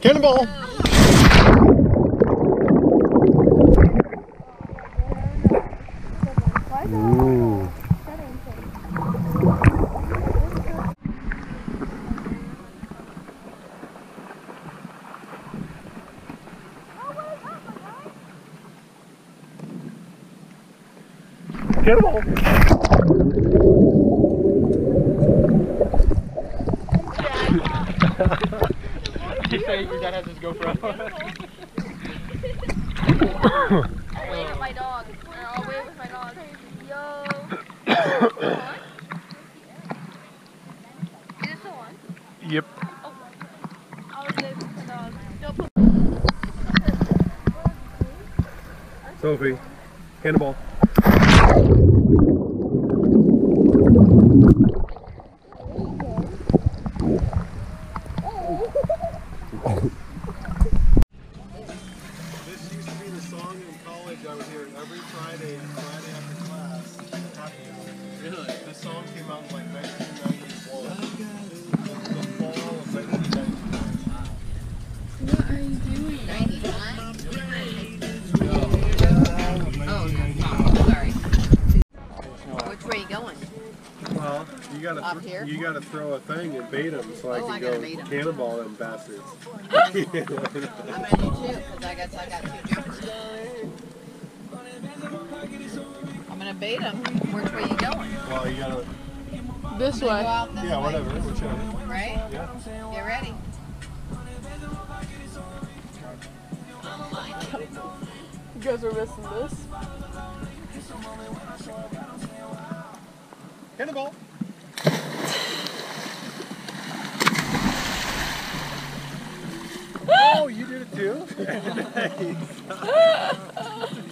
Cannonball! Cannonball! You say your dad has his GoPro. I'll wave at my dog. Or I'll wave with my dog. Yo. Is this the one? Yep. Oh. I was waving with my dog. Don't put Sophie. Cannonball. This used to be the song in college I would hear every Friday, and Friday after class. Happy hour. Really? This song came out in like 1991. The fall of 1991. Sorry. Which way are you going? Well, you gotta Up here? you gotta throw a thing and bait them so I Oh, can I go bait 'em. cannonball them bastards. I'm gonna do two, because I guess I got two jumpers. I'm gonna bait him. Which way you going? well, you gotta This way. go this yeah way. whatever whichever. Right? Yeah. Get ready. You guys are missing this. Cannonball. oh, you did it too. Nice.